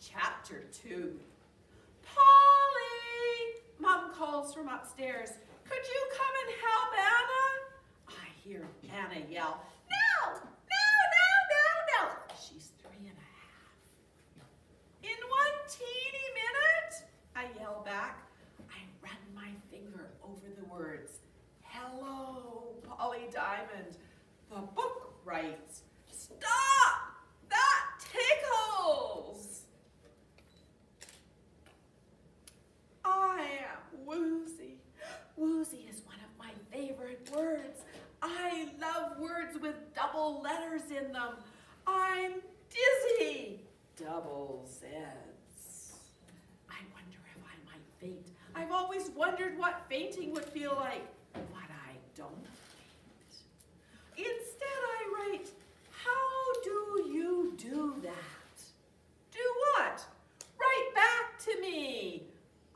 Chapter 2 Polly! Mom calls from upstairs. Could you come and help Anna? I hear Anna yell, No! No, no, no, no! She's three and a half. In one teeny minute, I yell back. I run my finger over the words. Hello, Polly Diamond. The book writes, Stop! That tickles! I am woozy. Woozy is one of my favorite words. I love words with double letters in them. I'm dizzy. Double Z's. I wonder if I might faint. I've always wondered what fainting would feel like, but I don't faint. Instead, I write, how do you do that? Do what? Write back to me.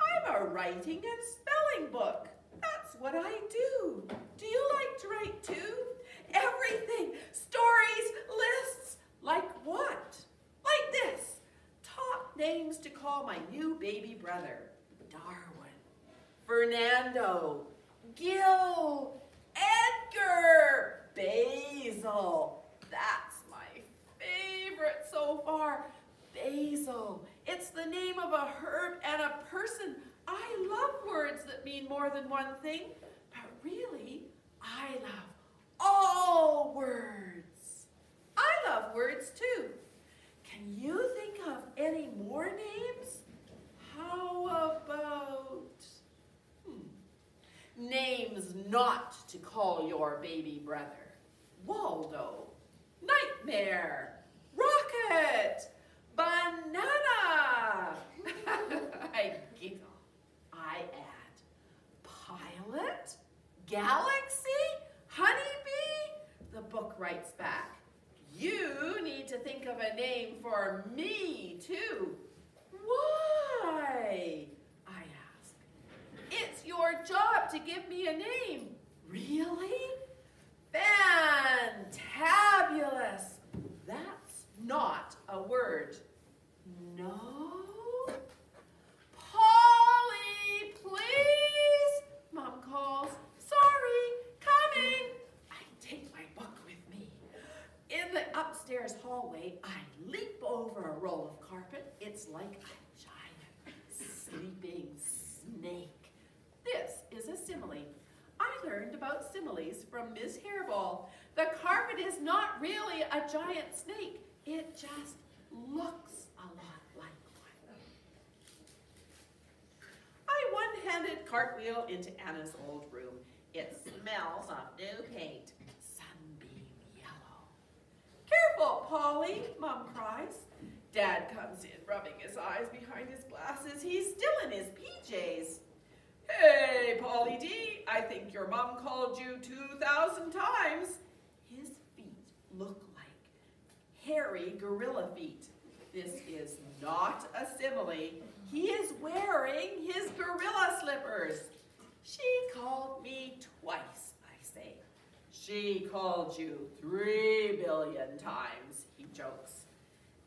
I'm a writing and spelling book. That's what I do. Do you like to write too? Everything. Stories, lists. Like what? Like this. Top names to call my new baby brother. Darwin. Fernando. Gil. Edgar. Basil. That's my favorite so far. Basil. It's the name of a herb and a person. I love words that mean more than one thing, but really, I love all words. I love words too. Can you think of any more names? How about hmm, names not to call your baby brother? Waldo, Nightmare, Rocket, Banana. I giggle. I add pilot, galaxy, honeybee. The book writes back. You need to think of a name for me too. Why? I ask. It's your job to give me a name. Really? Fantabulous. That's not a word. No? Polly, please? Mom calls. Sorry, coming. I take my book with me. In the upstairs hallway, I leap over a It's like a giant sleeping snake. This is a simile. I learned about similes from Miss Hairball. The carpet is not really a giant snake. It just looks a lot like one. I one-handed cartwheel into Anna's old room. It smells of new paint. Sunbeam yellow. Careful, Polly, Mom cries. Dad comes in, rubbing his eyes behind his glasses. He's still in his PJs. Hey, Polly D, I think your mom called you 2,000 times. His feet look like hairy gorilla feet. This is not a simile. He is wearing his gorilla slippers. She called me twice, I say. She called you three billion times, he jokes.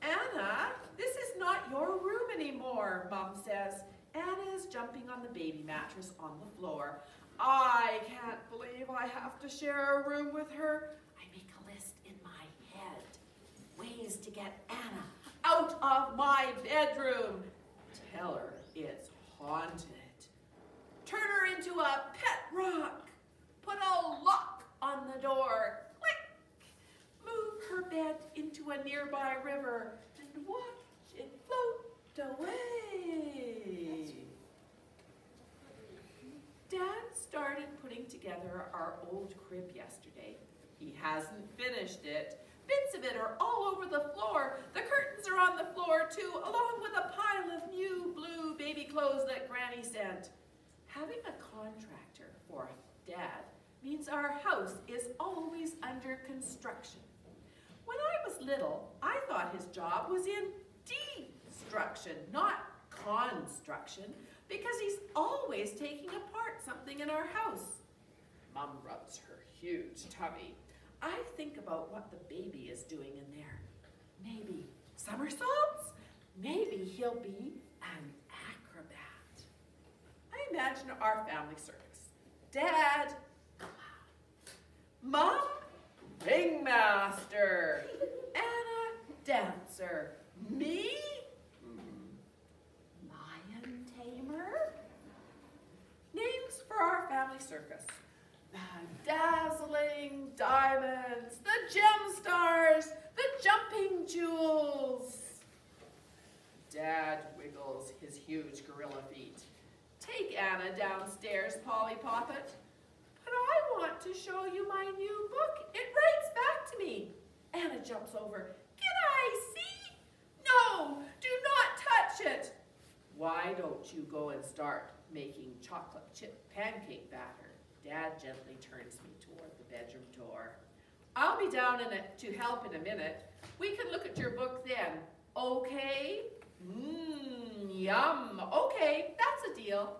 Anna, this is not your room anymore, Mom says. Anna is jumping on the baby mattress on the floor. I can't believe I have to share a room with her. I make a list in my head. Ways to get Anna out of my bedroom. Tell her it's haunted. Turn her into a pet rock. Put a lock on the door. A nearby river and watch it float away. Dad started putting together our old crib yesterday. He hasn't finished it. Bits of it are all over the floor. The curtains are on the floor too, along with a pile of new blue baby clothes that Granny sent. Having a contractor for Dad means our house is always under construction. When I was little, I thought his job was in destruction, not construction, because he's always taking apart something in our house. Mom rubs her huge tummy. I think about what the baby is doing in there. Maybe somersaults? Maybe he'll be an acrobat. I imagine our family circus. Dad, Mom, ringmaster. Anna, dancer. Me, mm-hmm. lion tamer. Names for our family circus. The dazzling diamonds, the gem stars, the jumping jewels. Dad wiggles his huge gorilla feet. Take Anna downstairs, Polly Poppet. But I want to show you my new book. It writes back to me. Anna jumps over. No, do not touch it. Why don't you go and start making chocolate chip pancake batter? Dad gently turns me toward the bedroom door. I'll be down in it to help in a minute. We can look at your book then. Okay? Mmm, yum. Okay, that's a deal.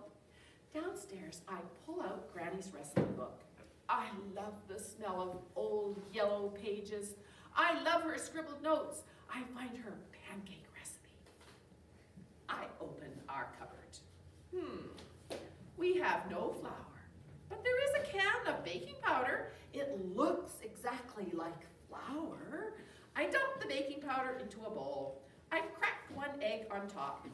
Downstairs, I pull out Granny's recipe book. I love the smell of old yellow pages. I love her scribbled notes. I find her pancake recipe. I open our cupboard. Hmm, we have no flour, but there is a can of baking powder. It looks exactly like flour. I dump the baking powder into a bowl. I crack one egg on top.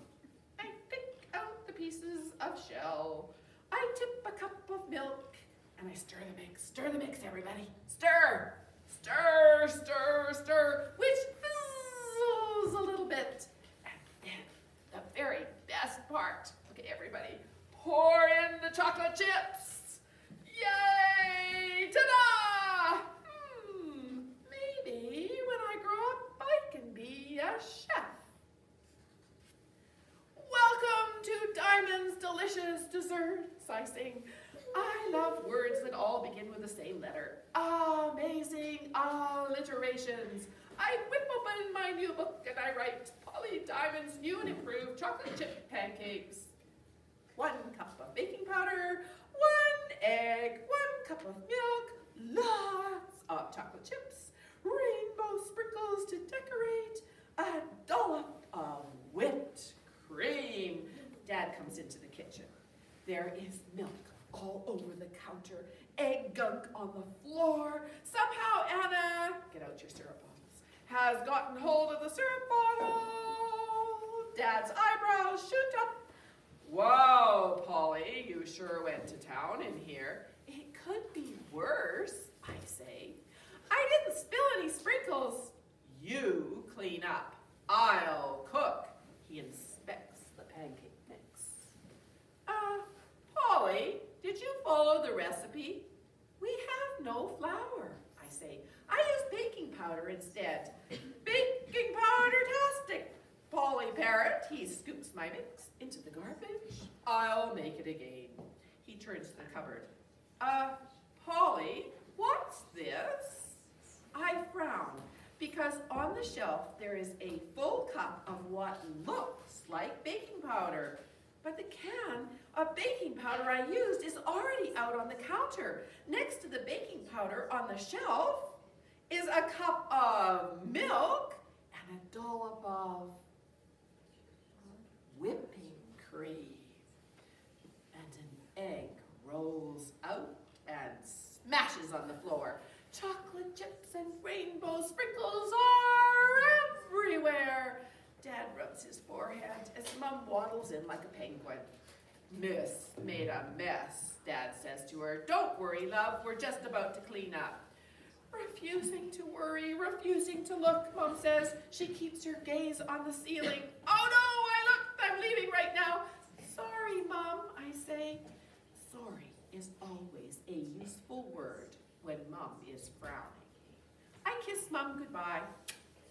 I pick out the pieces of shell. I tip a cup of milk and I stir the mix. Stir the mix, everybody. Stir, stir, stir, stir, which fizzles a little bit. And then the very best part. Look at everybody. Pour in the chocolate chips. Yay! Ta-da! Hmm, maybe when I grow up I can be a chef. Welcome to Diamond's Delicious Desserts, I sing. I love words that all begin with the same letter. Amazing alliterations. I whip open my new book and I write Polly Diamond's new and improved chocolate chip pancakes. One cup of baking powder, one egg, one cup of milk, lots of chocolate chips, rainbow sprinkles to decorate, a dollop of whipped cream. Dad comes into the kitchen. There is milk all over the counter, egg gunk on the floor. Somehow Anna, get out your syrup bottles, has gotten hold of the syrup bottle. Dad's eyebrows shoot up. Whoa, Polly, you sure went to town in here. It could be worse, I say. I didn't spill any sprinkles. You clean up. I'll cook. He inspects the pancake mix. Uh, Polly, did you follow the recipe? We have no flour, I say. I use baking powder instead. Baking powder-tastic. Polly Parrot, he scoops my mix into the garbage. I'll make it again. He turns to the cupboard. Uh, Polly, what's this? I frown because on the shelf there is a full cup of what looks like baking powder. But the can of baking powder I used is already out on the counter. Next to the baking powder on the shelf is a cup of milk and a dollop of whipping cream. And an egg rolls out and smashes on the floor. Chocolate chips and rainbow sprinkles are everywhere. Dad rubs his Mum waddles in like a penguin. Miss made a mess, Dad says to her. Don't worry, love, we're just about to clean up. Refusing to worry, refusing to look, Mom says. She keeps her gaze on the ceiling. Oh no, I looked, I'm leaving right now. Sorry, Mom, I say. Sorry is always a useful word when Mom is frowning. I kiss Mom goodbye.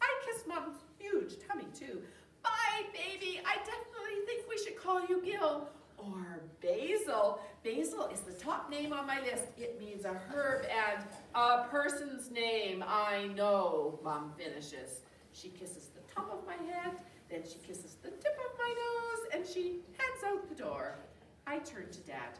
I kiss Mom's huge tummy too. Bye, baby. I definitely think we should call you Gil or Basil. Basil is the top name on my list. It means a herb and a person's name. I know, Mom finishes. She kisses the top of my head, then she kisses the tip of my nose, and she heads out the door. I turn to Dad.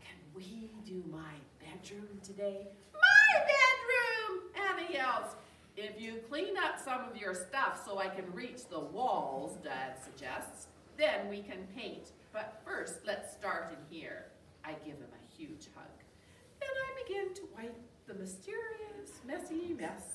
Can we do my bedroom today? My bedroom! Anna yells. If you clean up some of your stuff so I can reach the walls, Dad suggests, then we can paint. But first, let's start in here. I give him a huge hug. Then I begin to wipe the mysterious, messy mess